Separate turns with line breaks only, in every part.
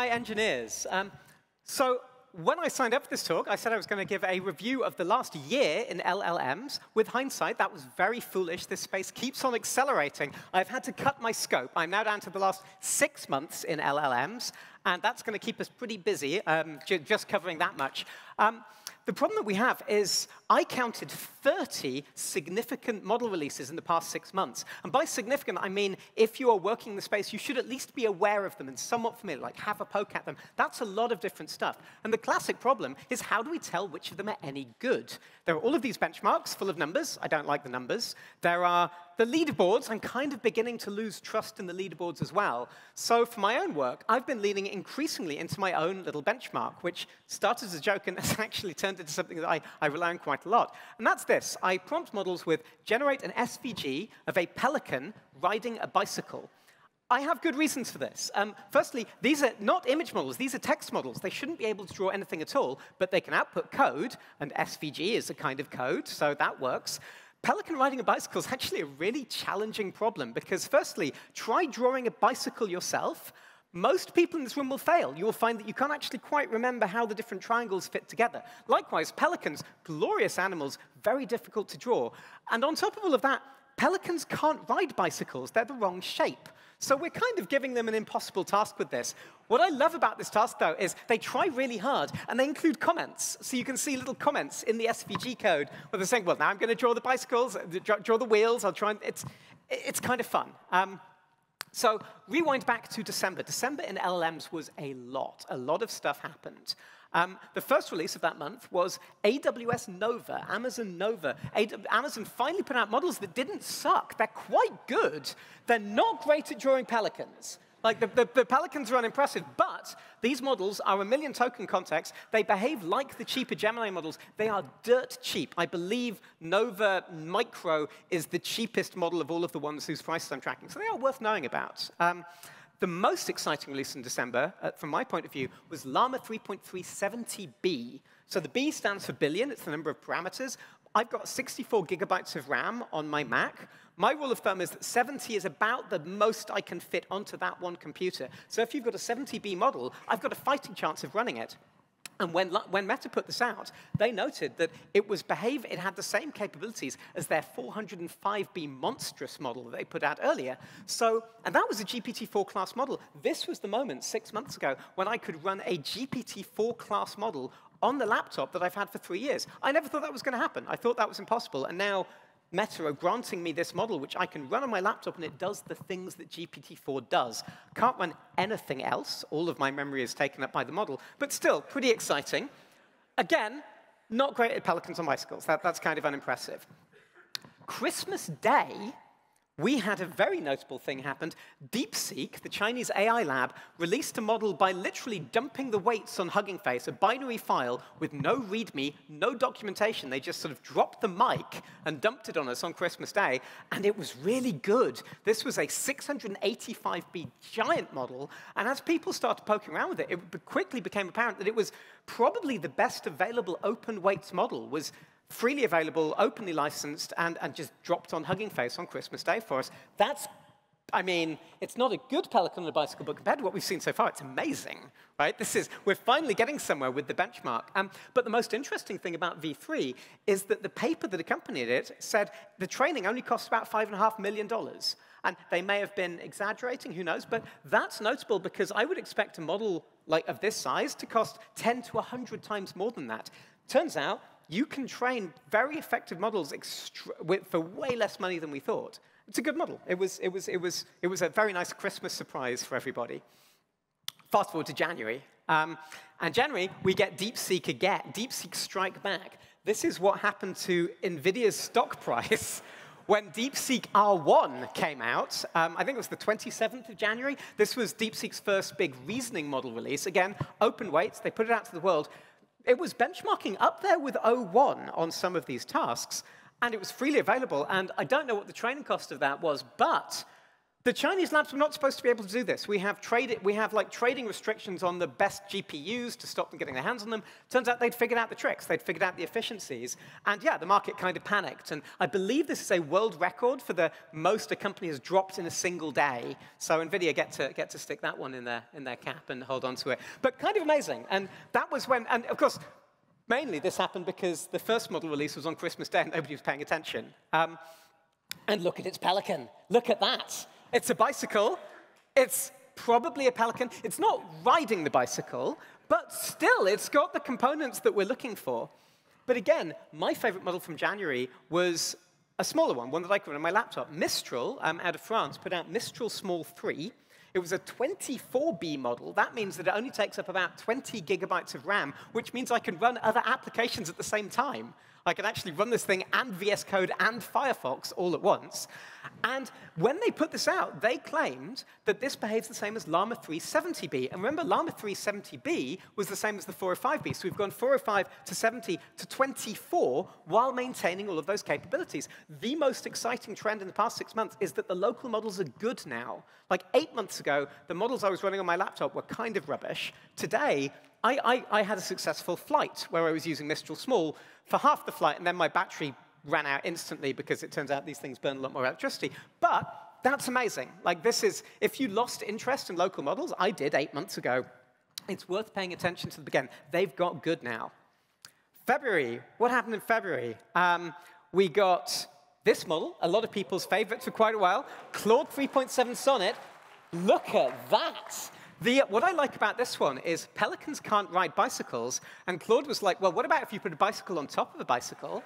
AI engineers. Um, so when I signed up for this talk, I said I was going to give a review of the last year in LLMs. With hindsight, that was very foolish. This space keeps on accelerating. I've had to cut my scope. I'm now down to the last six months in LLMs, and that's going to keep us pretty busy, um, just covering that much. Um, the problem that we have is I counted 30 significant model releases in the past six months. And by significant, I mean if you are working in the space, you should at least be aware of them and somewhat familiar, like have a poke at them. That's a lot of different stuff. And the classic problem is how do we tell which of them are any good? There are all of these benchmarks full of numbers. I don't like the numbers. There are the leaderboards. I'm kind of beginning to lose trust in the leaderboards as well. So for my own work, I've been leaning increasingly into my own little benchmark, which started as a joke and has actually turned into something that I, I rely on quite a lot. And that's this. I prompt models with generate an SVG of a pelican riding a bicycle. I have good reasons for this. Um, firstly, these are not image models, these are text models. They shouldn't be able to draw anything at all, but they can output code, and SVG is a kind of code, so that works. Pelican riding a bicycle is actually a really challenging problem because, firstly, try drawing a bicycle yourself. Most people in this room will fail. You will find that you can't actually quite remember how the different triangles fit together. Likewise, pelicans, glorious animals, very difficult to draw. And on top of all of that, pelicans can't ride bicycles. They're the wrong shape. So we're kind of giving them an impossible task with this. What I love about this task, though, is they try really hard, and they include comments. So you can see little comments in the SVG code where they're saying, well, now I'm going to draw the bicycles, draw the wheels, I'll try and... It's, it's kind of fun. Um, so rewind back to December. December in LLMs was a lot. A lot of stuff happened. Um, the first release of that month was AWS Nova, Amazon Nova. Amazon finally put out models that didn't suck. They're quite good. They're not great at drawing pelicans. Like, the, the, the, pelicans are unimpressive, but these models are a million token context. They behave like the cheaper Gemini models. They are dirt cheap. I believe Nova Micro is the cheapest model of all of the ones whose prices I'm tracking. So they are worth knowing about. Um, the most exciting release in December, uh, from my point of view, was Llama 3.370B. So the B stands for billion. It's the number of parameters. I've got 64 gigabytes of RAM on my Mac. My rule of thumb is that 70 is about the most I can fit onto that one computer. So if you've got a 70B model, I've got a fighting chance of running it. And when, when Meta put this out, they noted that it was behave, it had the same capabilities as their 405B monstrous model that they put out earlier. So, and that was a GPT-4 class model. This was the moment six months ago when I could run a GPT-4 class model on the laptop that I've had for three years. I never thought that was going to happen. I thought that was impossible. And now Meta are granting me this model, which I can run on my laptop, and it does the things that GPT-4 does. Can't run anything else. All of my memory is taken up by the model, but still pretty exciting. Again, not great at pelicans on bicycles. That, that's kind of unimpressive. Christmas Day we had a very notable thing happen. DeepSeek, the Chinese AI lab, released a model by literally dumping the weights on Hugging Face, a binary file with no README, no documentation. They just sort of dropped the mic and dumped it on us on Christmas Day, and it was really good. This was a 685B giant model, and as people started poking around with it, it quickly became apparent that it was probably the best available open weights model, was freely available, openly licensed, and, and just dropped on Hugging Face on Christmas Day for us. That's, I mean, it's not a good Pelican on a bicycle, but compared to what we've seen so far, it's amazing, right? This is, we're finally getting somewhere with the benchmark. Um, but the most interesting thing about V3 is that the paper that accompanied it said the training only costs about $5.5 million. And they may have been exaggerating, who knows, but that's notable because I would expect a model like of this size to cost 10 to 100 times more than that. Turns out you can train very effective models for way less money than we thought. It's a good model. It was, it, was, it, was, it was a very nice Christmas surprise for everybody. Fast forward to January. Um, and January, we get DeepSeek again, DeepSeek Strike Back. This is what happened to NVIDIA's stock price when DeepSeek R1 came out. Um, I think it was the 27th of January. This was DeepSeek's first big reasoning model release. Again, open weights. They put it out to the world it was benchmarking up there with O1 on some of these tasks, and it was freely available. And I don't know what the training cost of that was, but The Chinese labs were not supposed to be able to do this. We have, trade, we have like trading restrictions on the best GPUs to stop them getting their hands on them. Turns out they'd figured out the tricks. They'd figured out the efficiencies. And yeah, the market kind of panicked. And I believe this is a world record for the most a company has dropped in a single day. So NVIDIA get to, get to stick that one in their, in their cap and hold on to it. But kind of amazing. And that was when, and of course, mainly this happened because the first model release was on Christmas Day and nobody was paying attention. Um, and look at its Pelican. Look at that. It's a bicycle. It's probably a Pelican. It's not riding the bicycle, but still, it's got the components that we're looking for. But again, my favorite model from January was a smaller one, one that I could run on my laptop. Mistral, um, out of France, put out Mistral Small 3. It was a 24B model. That means that it only takes up about 20 gigabytes of RAM, which means I can run other applications at the same time. I can actually run this thing and VS Code and Firefox all at once. And when they put this out, they claimed that this behaves the same as Llama 370B. And remember, Llama 370B was the same as the 405B. So we've gone 405 to 70 to 24 while maintaining all of those capabilities. The most exciting trend in the past six months is that the local models are good now. Like eight months ago, the models I was running on my laptop were kind of rubbish. Today, I, I, I had a successful flight where I was using Mistral Small for half the flight, and then my battery ran out instantly because it turns out these things burn a lot more electricity. But that's amazing. Like this is, if you lost interest in local models, I did eight months ago, it's worth paying attention to the beginning. They've got good now. February, what happened in February? Um, we got this model, a lot of people's favorite for quite a while, Claude 3.7 Sonnet. Look at that. The, what I like about this one is pelicans can't ride bicycles, and Claude was like, well, what about if you put a bicycle on top of a bicycle?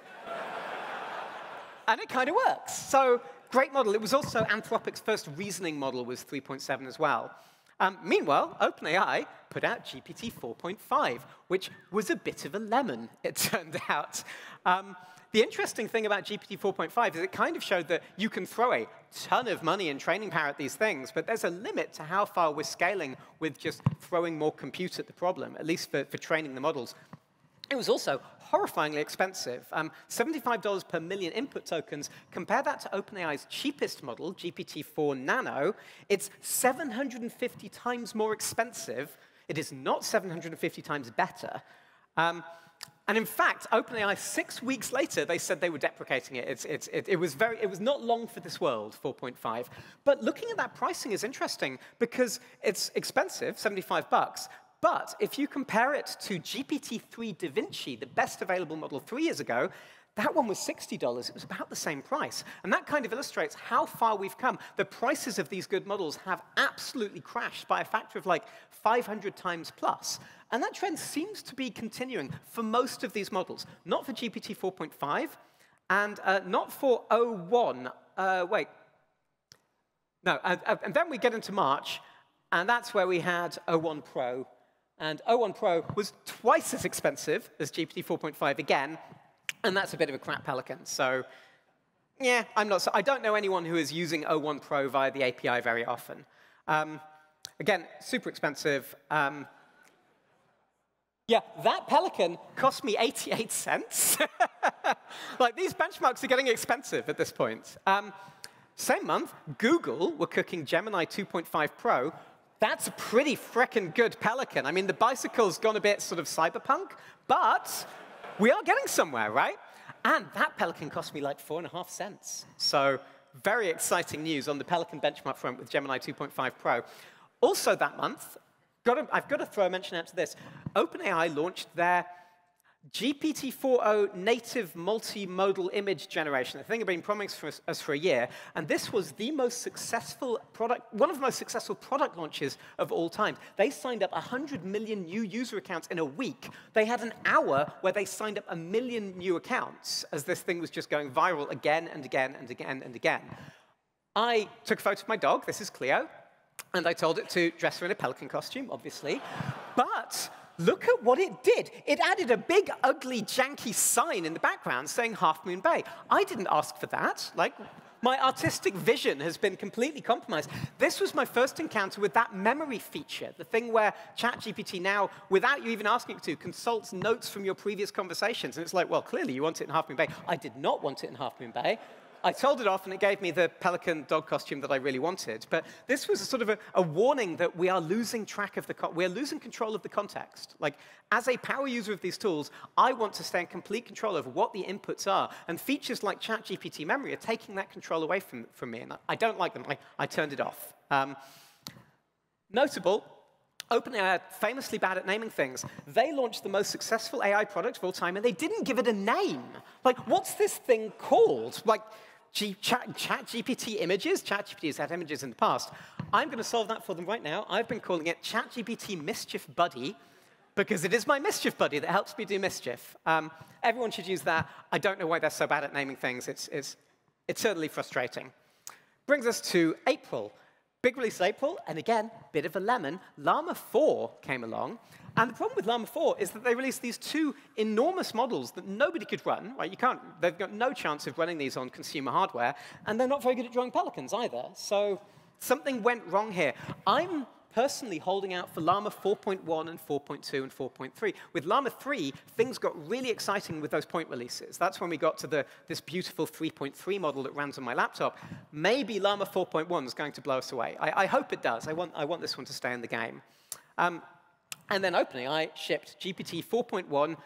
and it kind of works. So great model. It was also Anthropic's first reasoning model was 3.7 as well. Um, meanwhile, OpenAI put out GPT 4.5, which was a bit of a lemon, it turned out. Um, the interesting thing about GPT 4.5 is it kind of showed that you can throw a ton of money and training power at these things, but there's a limit to how far we're scaling with just throwing more compute at the problem, at least for, for training the models. It was also horrifyingly expensive. Um, $75 per million input tokens. Compare that to OpenAI's cheapest model, GPT-4 Nano. It's 750 times more expensive. It is not 750 times better. Um, and in fact, OpenAI, six weeks later, they said they were deprecating it. It's, it's, it, it, was very, it was not long for this world, 4.5. But looking at that pricing is interesting because it's expensive, 75 bucks. But if you compare it to GPT-3 Da Vinci, the best available model three years ago, that one was $60. It was about the same price. And that kind of illustrates how far we've come. The prices of these good models have absolutely crashed by a factor of like 500 times plus. And that trend seems to be continuing for most of these models. Not for GPT 4.5, and uh, not for O1. Uh, wait. No, and, and then we get into March, and that's where we had O1 Pro. And O1 Pro was twice as expensive as GPT 4.5 again, and that's a bit of a crap pelican. So yeah, I'm not, so I don't know anyone who is using O1 Pro via the API very often. Um, again, super expensive. Um, yeah, that Pelican cost me 88 cents. like, these benchmarks are getting expensive at this point. Um, same month, Google were cooking Gemini 2.5 Pro. That's a pretty frickin' good Pelican. I mean, the bicycle's gone a bit sort of cyberpunk, but we are getting somewhere, right? And that Pelican cost me like four and a half cents. So very exciting news on the Pelican benchmark front with Gemini 2.5 Pro. Also that month, got to, I've got to throw a mention out to this. OpenAI launched their GPT-4o native multimodal image generation, the thing they've been promising for us for a year, and this was the most successful product, one of the most successful product launches of all time. They signed up 100 million new user accounts in a week. They had an hour where they signed up a million new accounts as this thing was just going viral again and again and again and again. I took a photo of my dog, this is Cleo, and I told it to dress her in a pelican costume, obviously. But look at what it did. It added a big, ugly, janky sign in the background saying Half Moon Bay. I didn't ask for that. Like, my artistic vision has been completely compromised. This was my first encounter with that memory feature, the thing where ChatGPT now, without you even asking it to, consults notes from your previous conversations. And it's like, well, clearly you want it in Half Moon Bay. I did not want it in Half Moon Bay. I told it off, and it gave me the pelican dog costume that I really wanted. But this was a sort of a, a warning that we are losing track of the, we're losing control of the context. Like, as a power user of these tools, I want to stay in complete control over what the inputs are. And features like ChatGPT memory are taking that control away from, from me, and I don't like them. I, I turned it off. Um, notable, OpenAI are famously bad at naming things. They launched the most successful AI product of all time, and they didn't give it a name. Like, what's this thing called? Like, G chat, chat GPT images? ChatGPT has had images in the past. I'm going to solve that for them right now. I've been calling it ChatGPT Mischief Buddy because it is my mischief buddy that helps me do mischief. Um, everyone should use that. I don't know why they're so bad at naming things. It's, it's, it's certainly frustrating. Brings us to April. Big release April, and again, bit of a lemon. Llama 4 came along, and the problem with Llama 4 is that they released these two enormous models that nobody could run. Right? You can't, they've got no chance of running these on consumer hardware, and they're not very good at drawing pelicans either. So something went wrong here. I'm personally holding out for Llama 4.1 and 4.2 and 4.3. With Llama 3, things got really exciting with those point releases. That's when we got to the, this beautiful 3.3 model that runs on my laptop. Maybe Llama 4.1 is going to blow us away. I, I, hope it does. I want, I want this one to stay in the game. Um, and then OpenAI shipped GPT 4.1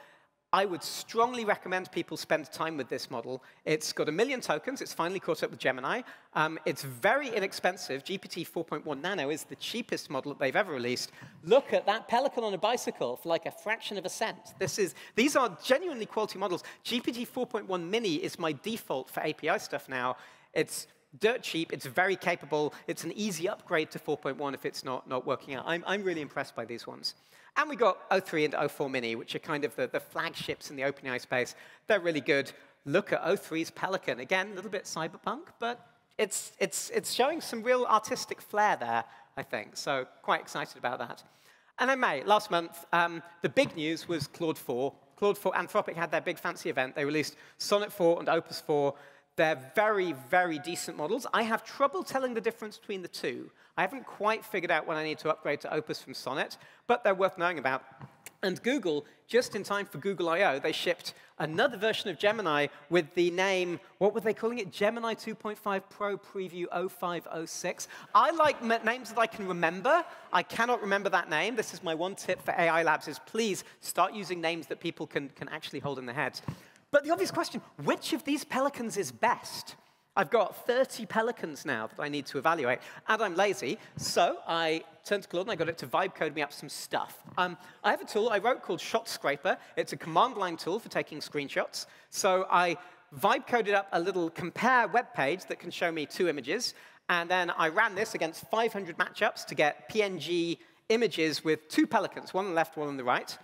I would strongly recommend people spend time with this model. It's got a million tokens. It's finally caught up with Gemini. Um, it's very inexpensive. GPT 4.1 Nano is the cheapest model that they've ever released. Look at that pelican on a bicycle for like a fraction of a cent. This is, these are genuinely quality models. GPT 4.1 Mini is my default for API stuff now. It's dirt cheap. It's very capable. It's an easy upgrade to 4.1 if it's not, not working out. I'm, I'm really impressed by these ones. And we got O3 and O4 Mini, which are kind of the, the flagships in the OpenAI space. They're really good. Look at O3's Pelican. Again, a little bit cyberpunk, but it's, it's, it's showing some real artistic flair there, I think. So quite excited about that. And then May, last month, um, the big news was Claude 4. Claude 4, Anthropic had their big fancy event. They released Sonnet 4 and Opus 4. They're very, very decent models. I have trouble telling the difference between the two. I haven't quite figured out when I need to upgrade to Opus from Sonnet, but they're worth knowing about. And Google, just in time for Google I.O., they shipped another version of Gemini with the name, what were they calling it? Gemini 2.5 Pro Preview 0506. I like names that I can remember. I cannot remember that name. This is my one tip for AI Labs is please start using names that people can, can actually hold in their heads. But the obvious question, which of these pelicans is best? I've got 30 pelicans now that I need to evaluate, and I'm lazy, so I turned to Claude and I got it to vibe code me up some stuff. Um, I have a tool I wrote called shot-scraper. It's a command line tool for taking screenshots. So I vibe coded up a little compare web page that can show me two images, and then I ran this against 500 matchups to get PNG images with two pelicans, one on the left, one on the right.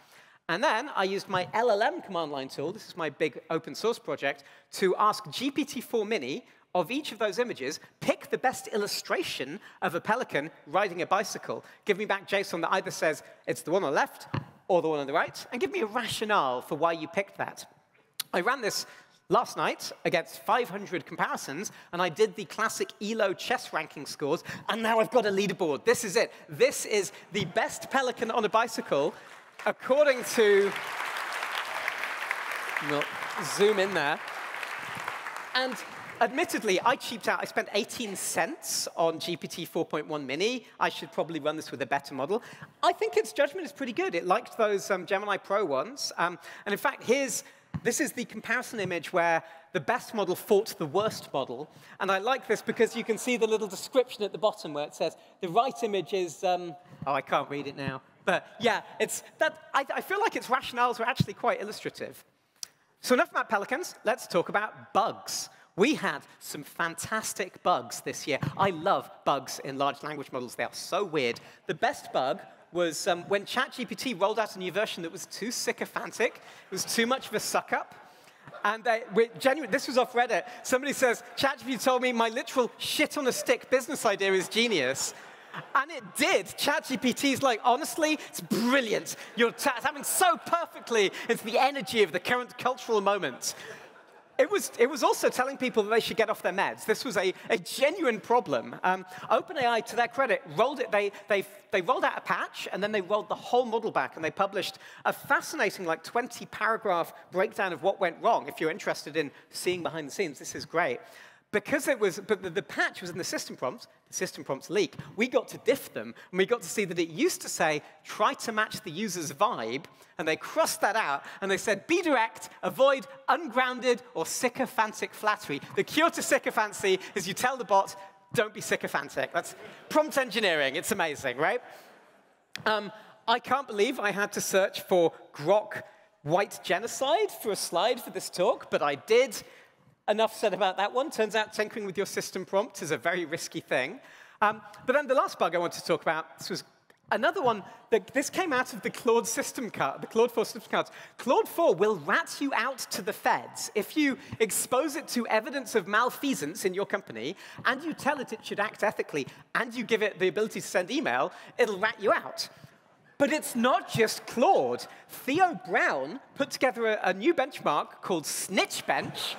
And then I used my LLM command line tool, this is my big open source project, to ask GPT-4 Mini of each of those images, pick the best illustration of a pelican riding a bicycle. Give me back JSON that either says it's the one on the left or the one on the right, and give me a rationale for why you picked that. I ran this last night against 500 comparisons, and I did the classic ELO chess ranking scores, and now I've got a leaderboard. This is it. This is the best pelican on a bicycle according to, zoom in there. And admittedly, I cheaped out. I spent 18 cents on GPT 4.1 Mini. I should probably run this with a better model. I think its judgment is pretty good. It liked those um, Gemini Pro ones. Um, and in fact, here's, this is the comparison image where the best model fought the worst model. And I like this because you can see the little description at the bottom where it says the right image is, um, oh, I can't read it now. But yeah, it's that, I, I feel like its rationales are actually quite illustrative. So enough about pelicans. Let's talk about bugs. We had some fantastic bugs this year. I love bugs in large language models. They are so weird. The best bug was um, when ChatGPT rolled out a new version that was too sycophantic. It was too much of a suck-up. And they, genuine, this was off Reddit. Somebody says, ChatGPT told me my literal shit on a stick business idea is genius. And it did. ChatGPT is like, honestly, it's brilliant. You're tapping so perfectly into the energy of the current cultural moment. It was, it was also telling people that they should get off their meds. This was a, a genuine problem. Um, OpenAI, to their credit, rolled it. They, they, they rolled out a patch, and then they rolled the whole model back, and they published a fascinating, like 20 paragraph breakdown of what went wrong. If you're interested in seeing behind the scenes, this is great. because it was, but the, the, patch was in the system prompts, system prompts leak, we got to diff them, and we got to see that it used to say, try to match the user's vibe, and they crossed that out, and they said, be direct, avoid ungrounded or sycophantic flattery. The cure to sycophancy is you tell the bot, don't be sycophantic. That's prompt engineering. It's amazing, right? Um, I can't believe I had to search for grok white genocide for a slide for this talk, but I did. Enough said about that one. Turns out tinkering with your system prompt is a very risky thing. Um, but then the last bug I wanted to talk about, this was another one that this came out of the Claude system card, the Claude 4 system cards. Claude 4 will rat you out to the feds if you expose it to evidence of malfeasance in your company and you tell it it should act ethically and you give it the ability to send email, it'll rat you out. But it's not just Claude. Theo Browne put together a, a new benchmark called Snitchbench.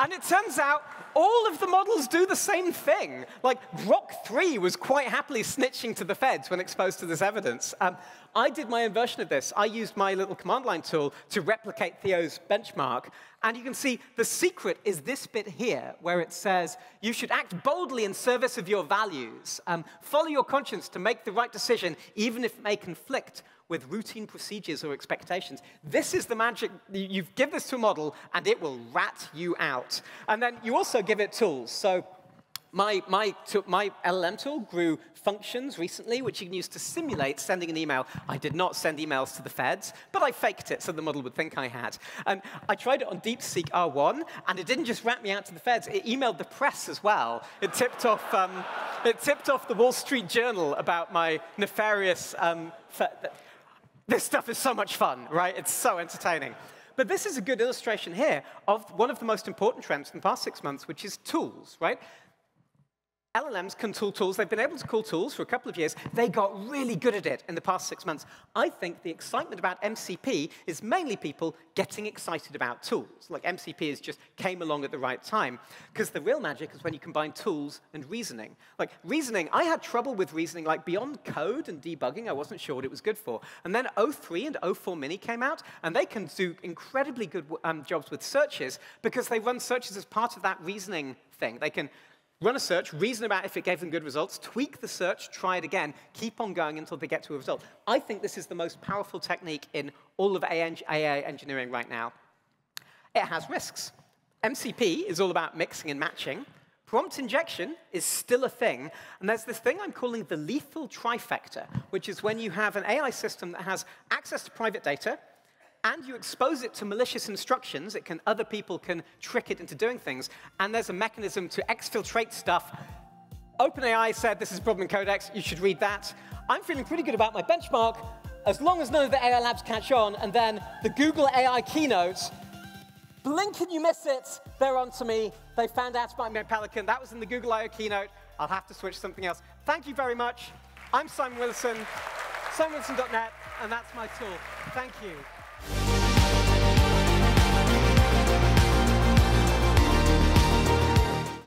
And it turns out all of the models do the same thing. Like, Grok 3 was quite happily snitching to the feds when exposed to this evidence. Um, I did my own version of this. I used my little command line tool to replicate Theo's benchmark. And you can see the secret is this bit here, where it says you should act boldly in service of your values. Um, follow your conscience to make the right decision, even if it may conflict with routine procedures or expectations. This is the magic. You give this to a model, and it will rat you out. And then you also give it tools. So my, my, my LLM tool grew functions recently, which you can use to simulate sending an email. I did not send emails to the feds, but I faked it so the model would think I had. And I tried it on DeepSeek R1, and it didn't just rat me out to the feds. It emailed the press as well. It tipped off, um, it tipped off the Wall Street Journal about my nefarious um, this stuff is so much fun, right? It's so entertaining. But this is a good illustration here of one of the most important trends in the past six months, which is tools, right? LLMs can tool tools. They've been able to call tools for a couple of years. They got really good at it in the past six months. I think the excitement about MCP is mainly people getting excited about tools. Like MCP has just came along at the right time. Because the real magic is when you combine tools and reasoning. Like reasoning, I had trouble with reasoning. Like beyond code and debugging, I wasn't sure what it was good for. And then O3 and O4 Mini came out, and they can do incredibly good um, jobs with searches because they run searches as part of that reasoning thing. They can run a search, reason about if it gave them good results, tweak the search, try it again, keep on going until they get to a result. I think this is the most powerful technique in all of AI engineering right now. It has risks. MCP is all about mixing and matching. Prompt injection is still a thing, and there's this thing I'm calling the lethal trifecta, which is when you have an AI system that has access to private data, and you expose it to malicious instructions, it can, other people can trick it into doing things, and there's a mechanism to exfiltrate stuff. OpenAI said this is a problem in Codex, you should read that. I'm feeling pretty good about my benchmark, as long as none of the AI labs catch on, and then the Google AI keynote, blink and you miss it, they're on to me. They found out about my Pelican. That was in the Google I.O. keynote. I'll have to switch something else. Thank you very much. I'm Simon Willison, simonwillison.net, and that's my tool. Thank you.